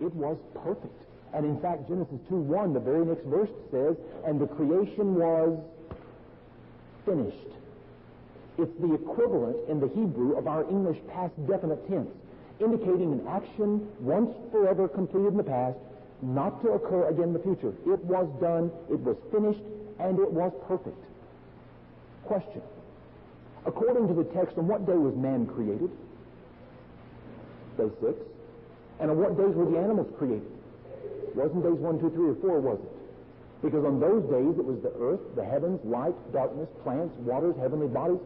It was perfect. And in fact, Genesis 2.1, the very next verse says, and the creation was finished. It's the equivalent in the Hebrew of our English past definite tense, indicating an action once forever completed in the past, not to occur again in the future. It was done, it was finished, and it was perfect. Question. According to the text, on what day was man created? Day six. And on what days were the animals created? Wasn't days one, two, three, or four, was it? Because on those days it was the earth, the heavens, light, darkness, plants, waters, heavenly bodies.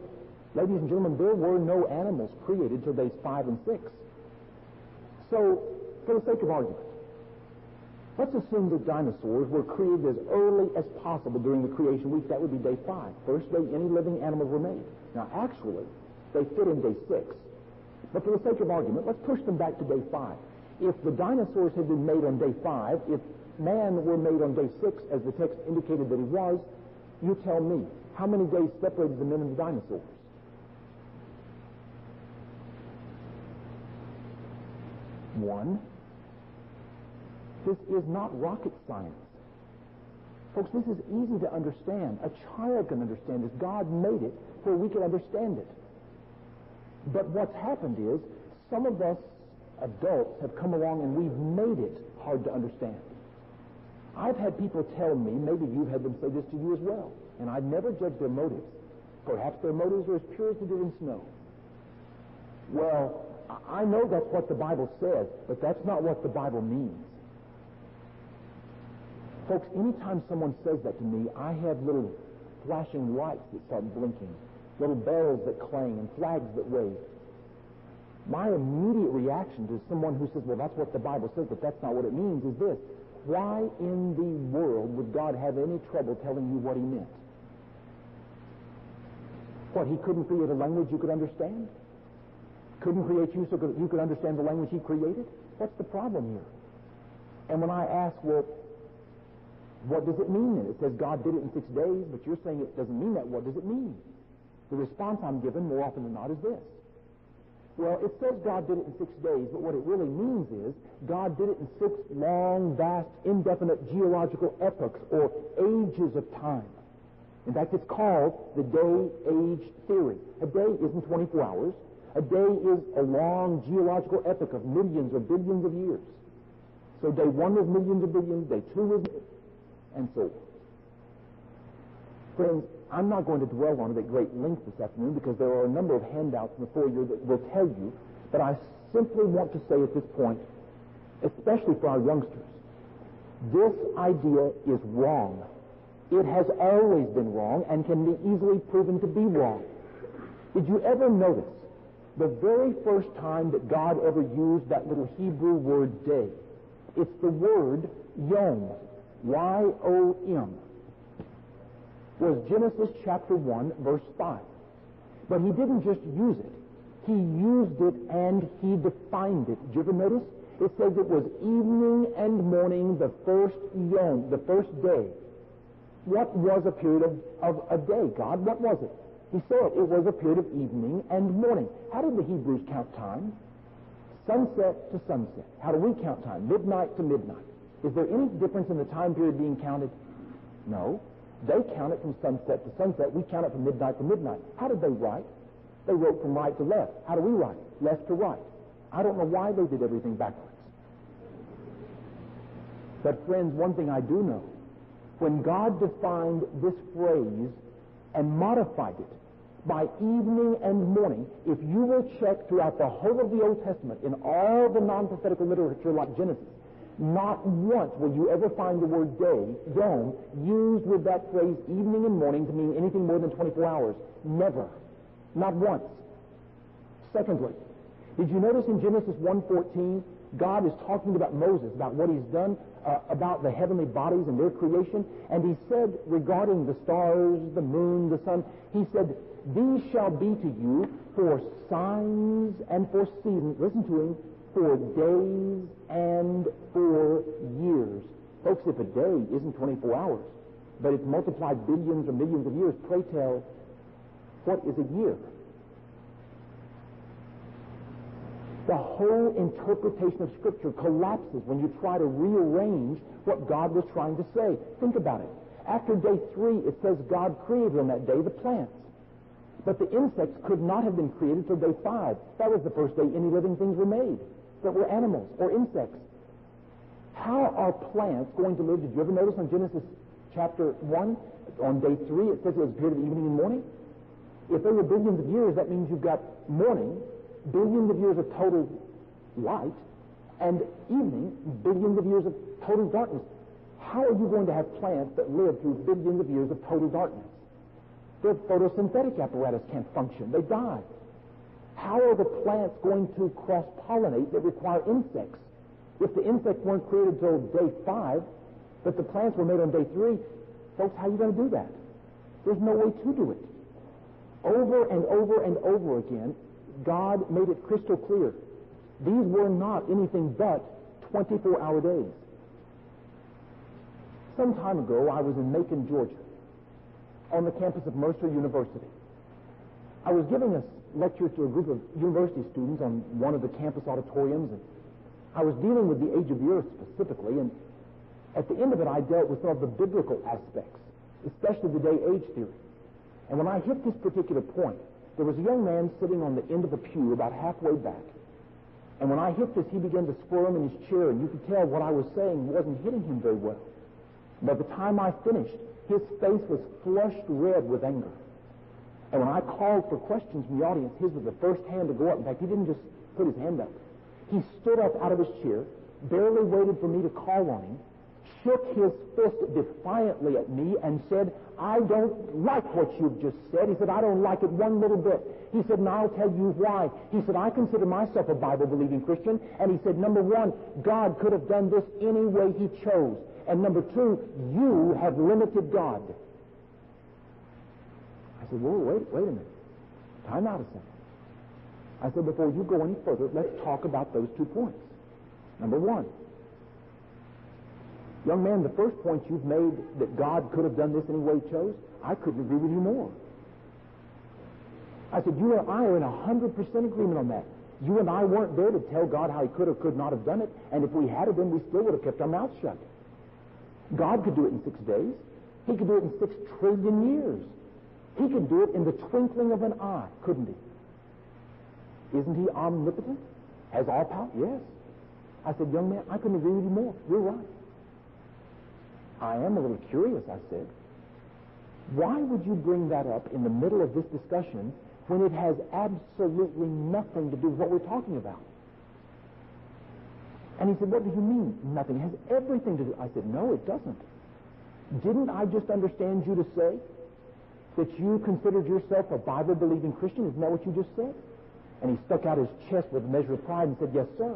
Ladies and gentlemen, there were no animals created till days five and six. So, for the sake of argument, let's assume that dinosaurs were created as early as possible during the creation week. That would be day five. First day any living animals were made. Now, actually, they fit in day six. But for the sake of argument, let's push them back to day five. If the dinosaurs had been made on day five, if man were made on day six, as the text indicated that he was, you tell me, how many days separated the men and the dinosaurs? One. This is not rocket science. Folks, this is easy to understand. A child can understand this. God made it where we can understand it. But what's happened is some of us adults have come along and we've made it hard to understand. I've had people tell me, maybe you've had them say this to you as well, and I've never judge their motives. Perhaps their motives are as pure as the driven snow. Well, I know that's what the Bible says, but that's not what the Bible means. Folks, anytime someone says that to me, I have little flashing lights that start blinking, little bells that clang, and flags that wave. My immediate reaction to someone who says, well, that's what the Bible says, but that's not what it means, is this. Why in the world would God have any trouble telling you what he meant? What, he couldn't create a language you could understand? Couldn't create you so that you could understand the language he created? What's the problem here? And when I ask, well, what does it mean? It says God did it in six days, but you're saying it doesn't mean that. What does it mean? The response I'm given more often than not is this. Well, it says God did it in six days, but what it really means is God did it in six long, vast, indefinite geological epochs or ages of time. In fact, it's called the day-age theory. A day isn't 24 hours. A day is a long geological epoch of millions or billions of years. So day one was millions of billions, day two was, and so on. Friends, I'm not going to dwell on it at great length this afternoon because there are a number of handouts in the foyer that will tell you, but I simply want to say at this point, especially for our youngsters, this idea is wrong. It has always been wrong and can be easily proven to be wrong. Did you ever notice the very first time that God ever used that little Hebrew word day? It's the word yom, Y-O-M was Genesis chapter 1, verse 5. But he didn't just use it. He used it and he defined it. Did you ever notice? It says it was evening and morning, the first yom, the first day. What was a period of, of a day, God? What was it? He said it was a period of evening and morning. How did the Hebrews count time? Sunset to sunset. How do we count time? Midnight to midnight. Is there any difference in the time period being counted? No. They count it from sunset to sunset. We count it from midnight to midnight. How did they write? They wrote from right to left. How do we write? Left to right. I don't know why they did everything backwards. But friends, one thing I do know. When God defined this phrase and modified it by evening and morning, if you will check throughout the whole of the Old Testament in all the non-prophetical literature like Genesis, not once will you ever find the word day, yom, used with that phrase evening and morning to mean anything more than 24 hours. Never. Not once. Secondly, did you notice in Genesis 1.14, God is talking about Moses, about what he's done, uh, about the heavenly bodies and their creation, and he said regarding the stars, the moon, the sun, he said, These shall be to you for signs and for seasons. Listen to him for days and for years. Folks, if a day isn't 24 hours, but it's multiplied billions or millions of years, pray tell, what is a year? The whole interpretation of Scripture collapses when you try to rearrange what God was trying to say. Think about it. After day three, it says God created on that day the plants. But the insects could not have been created till day five. That was the first day any living things were made that were animals or insects. How are plants going to live? Did you ever notice on Genesis chapter 1, on day 3, it says it was a period of evening and morning? If there were billions of years, that means you've got morning, billions of years of total light, and evening, billions of years of total darkness. How are you going to have plants that live through billions of years of total darkness? Their photosynthetic apparatus can't function. They die. How are the plants going to cross-pollinate that require insects? If the insects weren't created until day five, but the plants were made on day three, folks, how are you going to do that? There's no way to do it. Over and over and over again, God made it crystal clear. These were not anything but 24-hour days. Some time ago, I was in Macon, Georgia, on the campus of Mercer University. I was giving a lecture to a group of university students on one of the campus auditoriums, and I was dealing with the age of the earth specifically, and at the end of it, I dealt with some of the biblical aspects, especially the day-age theory. And when I hit this particular point, there was a young man sitting on the end of the pew about halfway back. And when I hit this, he began to squirm in his chair, and you could tell what I was saying wasn't hitting him very well. By the time I finished, his face was flushed red with anger. And when I called for questions from the audience, his was the first hand to go up. In fact, he didn't just put his hand up. He stood up out of his chair, barely waited for me to call on him, shook his fist defiantly at me and said, I don't like what you've just said. He said, I don't like it one little bit. He said, and I'll tell you why. He said, I consider myself a Bible-believing Christian. And he said, number one, God could have done this any way he chose. And number two, you have limited God. I said, whoa, wait, wait a minute. Time out a second. I said, before you go any further, let's talk about those two points. Number one, young man, the first point you've made that God could have done this any way he chose, I couldn't agree with you more. I said, you and I are in 100% agreement on that. You and I weren't there to tell God how he could or could not have done it, and if we had have been, we still would have kept our mouths shut. God could do it in six days. He could do it in six trillion years. He could do it in the twinkling of an eye, couldn't he? Isn't he omnipotent? Has all power? Yes. I said, young man, I couldn't agree with you more. You're right. I am a little curious, I said. Why would you bring that up in the middle of this discussion when it has absolutely nothing to do with what we're talking about? And he said, what do you mean, nothing? It has everything to do. I said, no, it doesn't. Didn't I just understand you to say that you considered yourself a Bible-believing Christian? Isn't that what you just said? And he stuck out his chest with a measure of pride and said, yes, sir.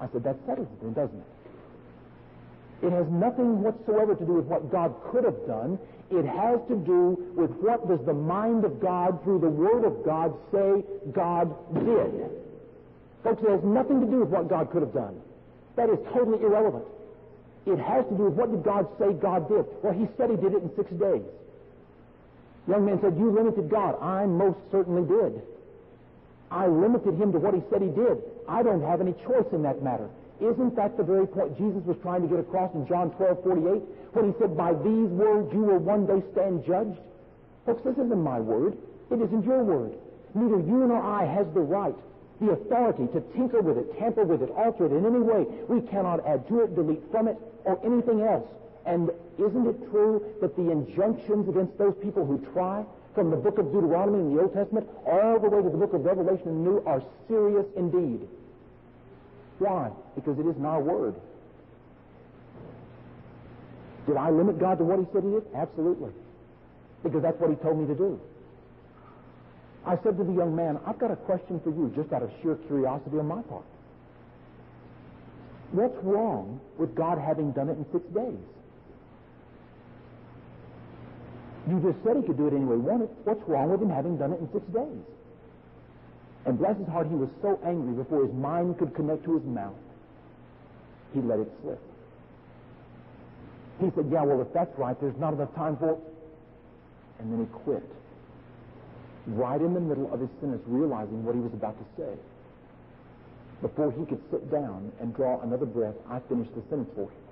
I said, that settles it then, doesn't it? It has nothing whatsoever to do with what God could have done. It has to do with what does the mind of God through the Word of God say God did. Folks, it has nothing to do with what God could have done. That is totally irrelevant. It has to do with what did God say God did. Well, he said he did it in six days. Young man said, You limited God. I most certainly did. I limited him to what he said he did. I don't have any choice in that matter. Isn't that the very point Jesus was trying to get across in John 12, 48, when he said, By these words you will one day stand judged? Folks, this isn't my word. It isn't your word. Neither you nor I has the right, the authority to tinker with it, tamper with it, alter it in any way. We cannot add to it, delete from it, or anything else. And isn't it true that the injunctions against those people who try from the book of Deuteronomy in the Old Testament all the way to the book of Revelation in the New are serious indeed? Why? Because it isn't our word. Did I limit God to what he said he did? Absolutely. Because that's what he told me to do. I said to the young man, I've got a question for you just out of sheer curiosity on my part. What's wrong with God having done it in six days? You just said he could do it any way he wanted. What's wrong with him having done it in six days? And bless his heart, he was so angry before his mind could connect to his mouth, he let it slip. He said, Yeah, well, if that's right, there's not enough time for it. And then he quit. Right in the middle of his sentence, realizing what he was about to say. before he could sit down and draw another breath, I finished the sentence for him.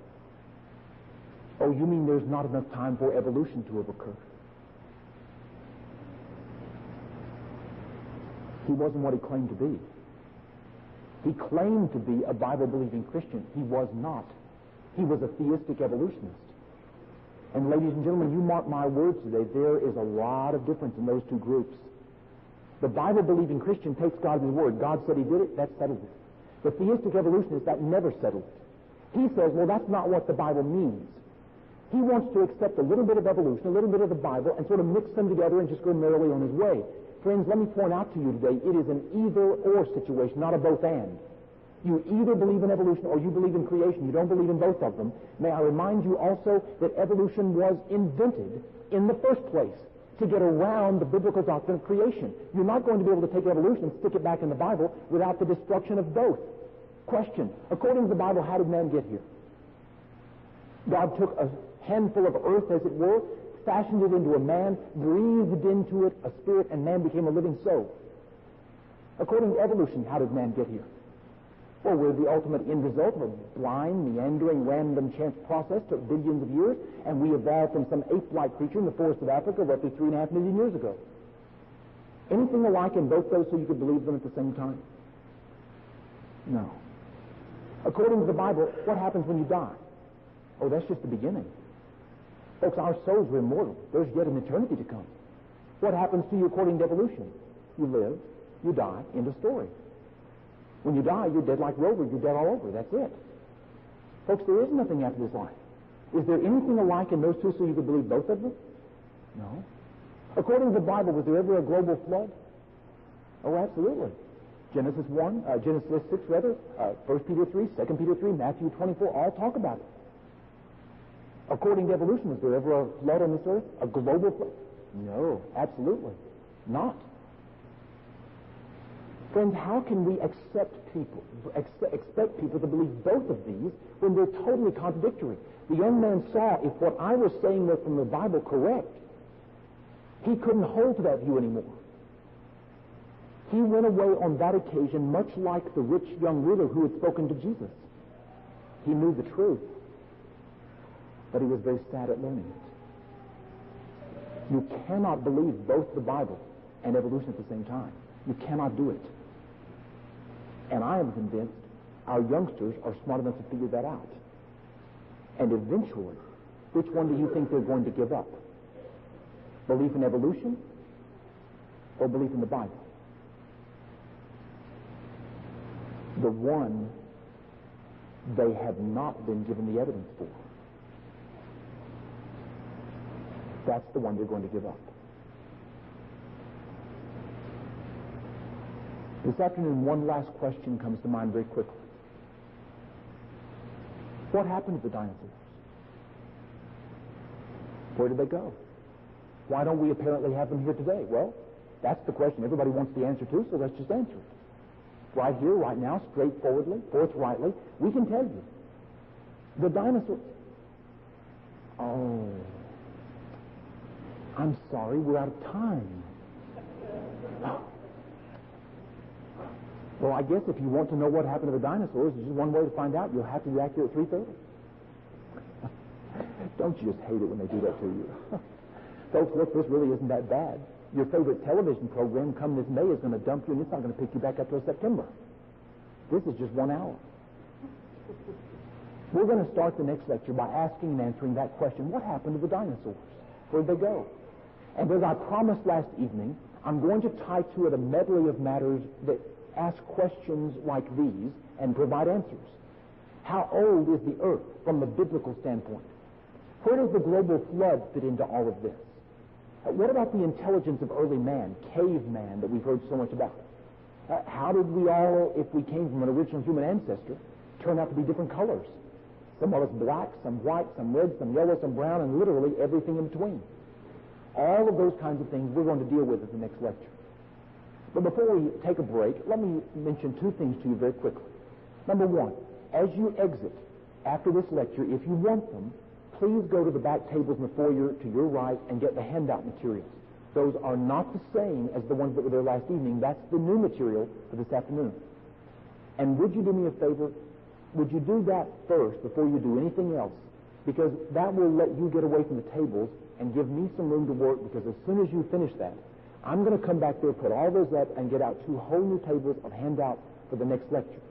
Oh, you mean there's not enough time for evolution to have occurred? He wasn't what he claimed to be. He claimed to be a Bible believing Christian. He was not. He was a theistic evolutionist. And ladies and gentlemen, you mark my words today, there is a lot of difference in those two groups. The Bible believing Christian takes God at his word. God said he did it, that settles it. The theistic evolutionist, that never settles it. He says, well, that's not what the Bible means. He wants to accept a little bit of evolution, a little bit of the Bible, and sort of mix them together and just go merrily on his way. Friends, let me point out to you today, it is an either or situation, not a both and. You either believe in evolution or you believe in creation. You don't believe in both of them. May I remind you also that evolution was invented in the first place to get around the biblical doctrine of creation. You're not going to be able to take evolution and stick it back in the Bible without the destruction of both. Question. According to the Bible, how did man get here? God took a handful of earth, as it were, fashioned it into a man, breathed into it a spirit, and man became a living soul. According to evolution, how did man get here? Well, we're the ultimate end result of a blind, meandering, random chance process took billions of years, and we evolved from some ape-like creature in the forest of Africa roughly three and a half million years ago. Anything alike in both those so you could believe them at the same time? No. According to the Bible, what happens when you die? Oh, that's just the beginning. Folks, our souls are immortal. There's yet an eternity to come. What happens to you according to evolution? You live, you die, end of story. When you die, you're dead like Rover. You're dead all over. That's it. Folks, there is nothing after this life. Is there anything alike in those two so you could believe both of them? No. According to the Bible, was there ever a global flood? Oh, absolutely. Genesis 1, uh, Genesis 6, rather, uh, 1 Peter 3, 2 Peter 3, Matthew 24, all talk about it. According to evolution, was there ever a flood on this earth? A global flood? No, absolutely not. Friends, how can we accept people, expect people to believe both of these when they're totally contradictory? The young man saw if what I was saying was from the Bible correct, he couldn't hold to that view anymore. He went away on that occasion much like the rich young ruler who had spoken to Jesus. He knew the truth, but he was very sad at learning it. You cannot believe both the Bible and evolution at the same time. You cannot do it. And I am convinced our youngsters are smart enough to figure that out. And eventually, which one do you think they're going to give up? Belief in evolution or belief in the Bible? The one they have not been given the evidence for. That's the one they're going to give up. This afternoon, one last question comes to mind very quickly. What happened to the dinosaurs? Where did they go? Why don't we apparently have them here today? Well, that's the question everybody wants the answer to, so let's just answer it. Right here, right now, straightforwardly, forthrightly, we can tell you. The dinosaurs. Oh. I'm sorry, we're out of time. Well, I guess if you want to know what happened to the dinosaurs, there's just one way to find out. You'll have to be accurate at 3.30. Don't you just hate it when they do that to you? Folks, look, this really isn't that bad. Your favorite television program come this May is going to dump you, and it's not going to pick you back up till September. This is just one hour. We're going to start the next lecture by asking and answering that question. What happened to the dinosaurs? Where'd they go? And as I promised last evening, I'm going to tie to it a medley of matters that ask questions like these and provide answers. How old is the earth from the biblical standpoint? Where does the global flood fit into all of this? Uh, what about the intelligence of early man, caveman, that we've heard so much about? Uh, how did we all, if we came from an original human ancestor, turn out to be different colors? Some of us black, some white, some red, some yellow, some brown, and literally everything in between. All of those kinds of things we're going to deal with at the next lecture. But before we take a break, let me mention two things to you very quickly. Number one, as you exit after this lecture, if you want them, please go to the back tables in the foyer to your right and get the handout materials. Those are not the same as the ones that were there last evening. That's the new material for this afternoon. And would you do me a favor? Would you do that first before you do anything else? Because that will let you get away from the tables and give me some room to work because as soon as you finish that, I'm going to come back there, put all those up, and get out two whole new tables of handouts for the next lecture.